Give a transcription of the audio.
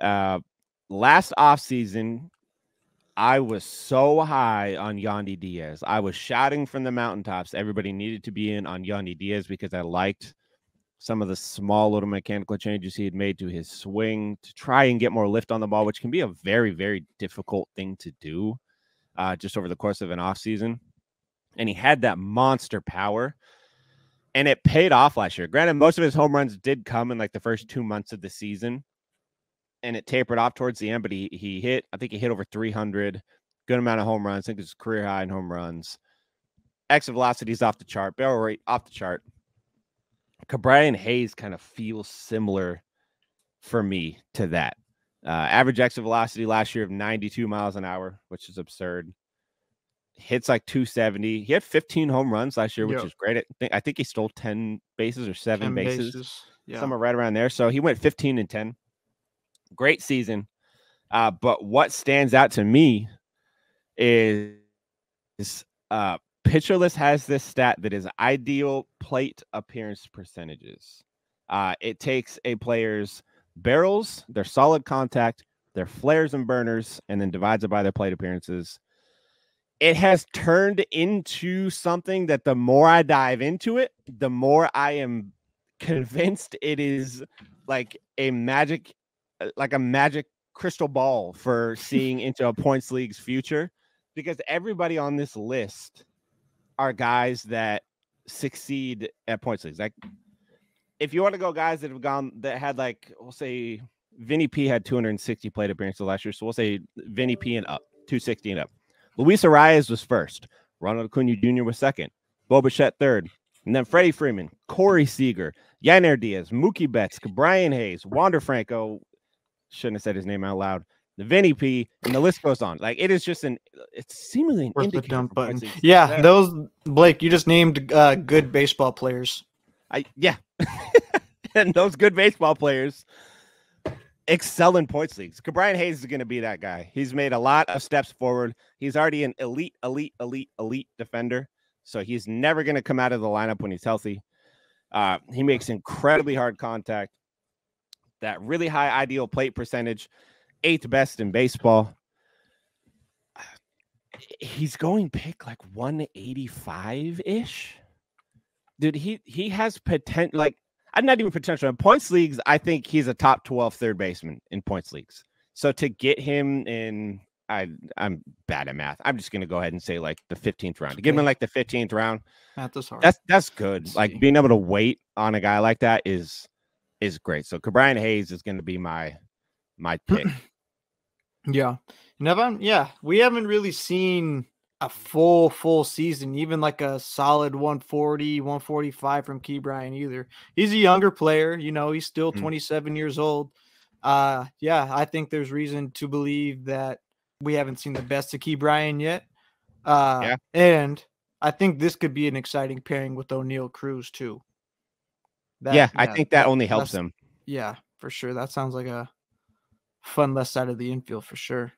Uh, last offseason, I was so high on Yandy Diaz. I was shouting from the mountaintops. Everybody needed to be in on Yandy Diaz because I liked some of the small little mechanical changes he had made to his swing to try and get more lift on the ball, which can be a very, very difficult thing to do uh, just over the course of an offseason. And he had that monster power and it paid off last year. Granted, most of his home runs did come in like the first two months of the season, and it tapered off towards the end. But he he hit, I think he hit over 300, good amount of home runs. I think it's career high in home runs. Exit velocity is off the chart, barrel rate off the chart. Ke'Bryan Hayes kind of feels similar for me to that. Uh, average exit velocity last year of 92 miles an hour, which is absurd hits like 270. He had 15 home runs last year, which yep. is great. I think, I think he stole 10 bases or seven bases, bases. Yeah. somewhere right around there. So he went 15 and 10. Great season. Uh, but what stands out to me is, uh, Pitcher List has this stat that is ideal plate appearance percentages. Uh, it takes a player's barrels, their solid contact, their flares and burners, and then divides it by their plate appearances it has turned into something that the more I dive into it, the more I am convinced it is like a magic, like a magic crystal ball for seeing into a points league's future. Because everybody on this list are guys that succeed at points leagues. Like, if you want to go guys that have gone that had like, we'll say Vinny P had 260 plate appearances last year, so we'll say Vinny P and up, 260 and up. Luis Arraez was first. Ronald Acuna Jr. was second. Bo Bichette third. And then Freddie Freeman, Corey Seager, Yainer Diaz, Mookie Betts, Brian Hayes, Wander Franco. Shouldn't have said his name out loud. The Vinny P, and the list goes on. Like it is just an, it's seemingly an Where's indicator. dump button. Yeah, yeah, those Blake, you just named uh, good baseball players. I yeah, and those good baseball players excel in points leagues. Brian Hayes is going to be that guy. He's made a lot of steps forward. He's already an elite, elite, elite, elite defender. So he's never going to come out of the lineup when he's healthy. Uh, he makes incredibly hard contact. That really high ideal plate percentage, eighth best in baseball. He's going pick like 185 ish. Dude, he he has potential. Like I'm not even potential in points leagues. I think he's a top 12 third baseman in points leagues. So to get him in, I I'm bad at math. I'm just gonna go ahead and say like the 15th round. To get him like the 15th round, hard. That's that's good. Like being able to wait on a guy like that is is great. So Brian Hayes is gonna be my my pick. yeah. Never, yeah, we haven't really seen a full full season, even like a solid 140, 145 from Ke'Bryan either. He's a younger player, you know, he's still mm-hmm. 27 years old. Uh yeah, I think there's reason to believe that we haven't seen the best of Ke'Bryan yet. Uh yeah. and I think this could be an exciting pairing with Oneil Cruz too. That, yeah, I think that only helps him. Yeah, for sure. That sounds like a fun left side of the infield for sure.